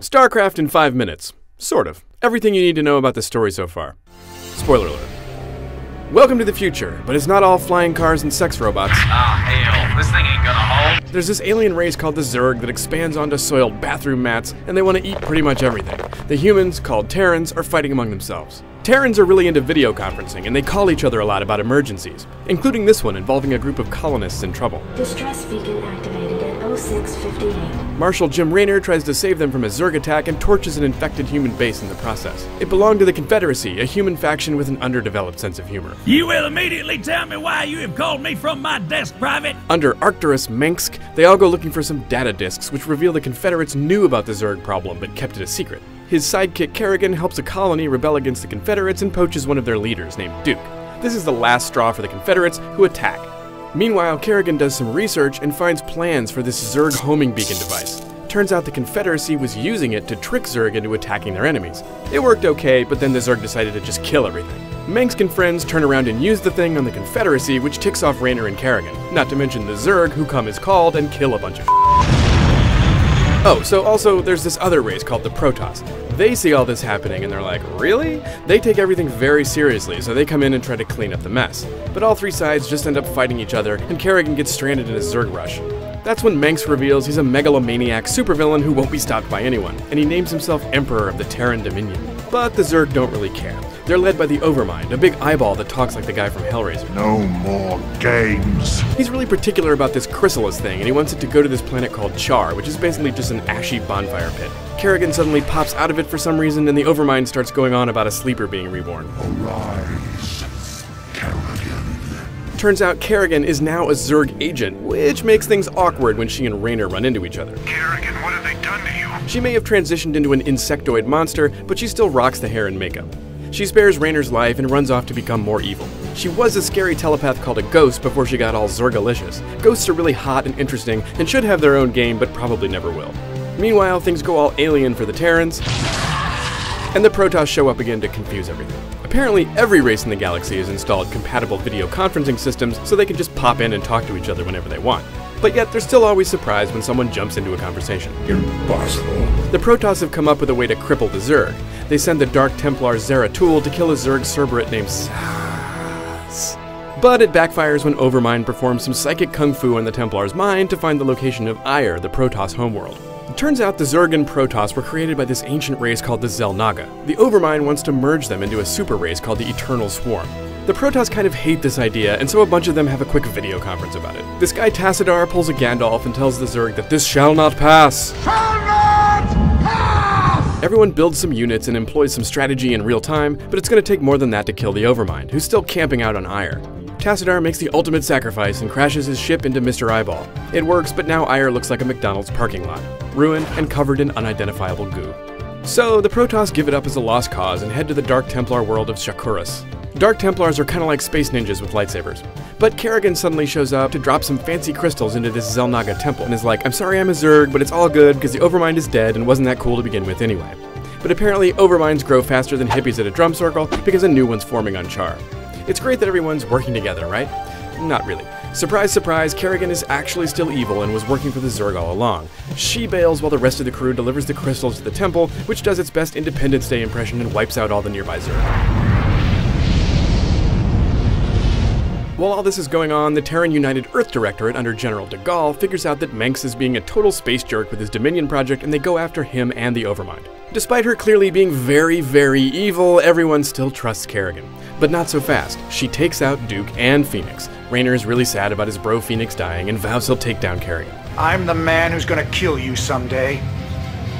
StarCraft in five minutes. Sort of. Everything you need to know about the story so far. Spoiler alert. Welcome to the future, but it's not all flying cars and sex robots. Ah, hell, this thing ain't gonna hold. There's this alien race called the Zerg that expands onto soiled bathroom mats, and they want to eat pretty much everything. The humans, called Terrans, are fighting among themselves. Terrans are really into video conferencing, and they call each other a lot about emergencies, including this one involving a group of colonists in trouble. Distress beacon activated at 0658. Marshal Jim Raynor tries to save them from a Zerg attack and torches an infected human base in the process. It belonged to the Confederacy, a human faction with an underdeveloped sense of humor. You will immediately tell me why you have called me from my desk, Private. Under Arcturus Mengsk, they all go looking for some data disks which reveal the Confederates knew about the Zerg problem but kept it a secret. His sidekick Kerrigan helps a colony rebel against the Confederates and poaches one of their leaders named Duke. This is the last straw for the Confederates, who attack. Meanwhile, Kerrigan does some research and finds plans for this Zerg homing beacon device. Turns out the Confederacy was using it to trick Zerg into attacking their enemies. It worked okay, but then the Zerg decided to just kill everything. Mengsk and friends turn around and use the thing on the Confederacy, which ticks off Raynor and Kerrigan. Not to mention the Zerg, who come as called and kill a bunch of Oh, so also there's this other race called the Protoss. They see all this happening and they're like, really? They take everything very seriously, so they come in and try to clean up the mess. But all three sides just end up fighting each other, and Kerrigan gets stranded in a Zerg rush. That's when Mengsk reveals he's a megalomaniac supervillain who won't be stopped by anyone, and he names himself Emperor of the Terran Dominion. But the Zerg don't really care. They're led by the Overmind, a big eyeball that talks like the guy from Hellraiser. No more games. He's really particular about this chrysalis thing, and he wants it to go to this planet called Char, which is basically just an ashy bonfire pit. Kerrigan suddenly pops out of it for some reason, and the Overmind starts going on about a sleeper being reborn. Arise, Kerrigan. Turns out Kerrigan is now a Zerg agent, which makes things awkward when she and Raynor run into each other. Kerrigan, what have they done to you? She may have transitioned into an insectoid monster, but she still rocks the hair and makeup. She spares Raynor's life and runs off to become more evil. She was a scary telepath called a ghost before she got all Zergalicious. Ghosts are really hot and interesting and should have their own game, but probably never will. Meanwhile, things go all alien for the Terrans, and the Protoss show up again to confuse everything. Apparently, every race in the galaxy has installed compatible video conferencing systems so they can just pop in and talk to each other whenever they want. But yet, they're still always surprised when someone jumps into a conversation. Impossible. The Protoss have come up with a way to cripple the Zerg. They send the Dark Templar Zeratul to kill a Zerg Cerebrate named Zasz. But it backfires when Overmind performs some psychic kung fu on the Templar's mind to find the location of Aiur, the Protoss homeworld. It turns out the Zerg and Protoss were created by this ancient race called the Xel'Naga. The Overmind wants to merge them into a super race called the Eternal Swarm. The Protoss kind of hate this idea, and so a bunch of them have a quick video conference about it. This guy Tassadar pulls a Gandalf and tells the Zerg that this shall not pass. Everyone builds some units and employs some strategy in real time, but it's going to take more than that to kill the Overmind, who's still camping out on Aiur. Tassadar makes the ultimate sacrifice and crashes his ship into Mr. Eyeball. It works, but now Aiur looks like a McDonald's parking lot, ruined and covered in unidentifiable goo. So, the Protoss give it up as a lost cause and head to the Dark Templar world of Shakuras. Dark Templars are kind of like space ninjas with lightsabers. But Kerrigan suddenly shows up to drop some fancy crystals into this Xel'Naga temple and is like, I'm sorry I'm a Zerg, but it's all good because the Overmind is dead and wasn't that cool to begin with anyway. But apparently, Overminds grow faster than hippies at a drum circle because a new one's forming on Char. It's great that everyone's working together, right? Not really. Surprise, surprise, Kerrigan is actually still evil and was working for the Zerg all along. She bails while the rest of the crew delivers the crystals to the temple, which does its best Independence Day impression and wipes out all the nearby Zerg. While all this is going on, the Terran United Earth Directorate under General DuGalle figures out that Mengsk is being a total space jerk with his Dominion project and they go after him and the Overmind. Despite her clearly being very, very evil, everyone still trusts Kerrigan. But not so fast. She takes out Duke and Fenix. Raynor is really sad about his bro Fenix dying and vows he'll take down Kerrigan. I'm the man who's gonna kill you someday.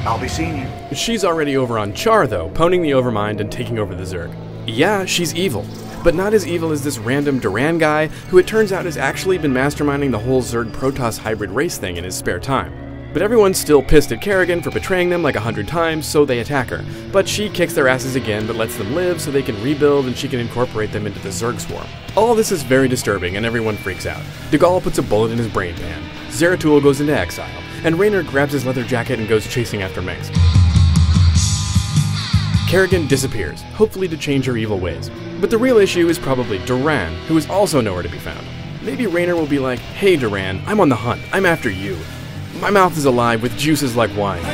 I'll be seeing you. She's already over on Char, though, poning the Overmind and taking over the Zerg. Yeah, she's evil, but not as evil as this random Duran guy, who it turns out has actually been masterminding the whole Zerg Protoss hybrid race thing in his spare time. But everyone's still pissed at Kerrigan for betraying them like a hundred times, so they attack her. But she kicks their asses again, but lets them live so they can rebuild and she can incorporate them into the Zerg swarm. All this is very disturbing, and everyone freaks out. De puts a bullet in his brain pan. Zeratul goes into exile, and Raynor grabs his leather jacket and goes chasing after Mengsk. Kerrigan disappears, hopefully to change her evil ways. But the real issue is probably Duran, who is also nowhere to be found. Maybe Raynor will be like, Hey Duran, I'm on the hunt, I'm after you. My mouth is alive with juices like wine.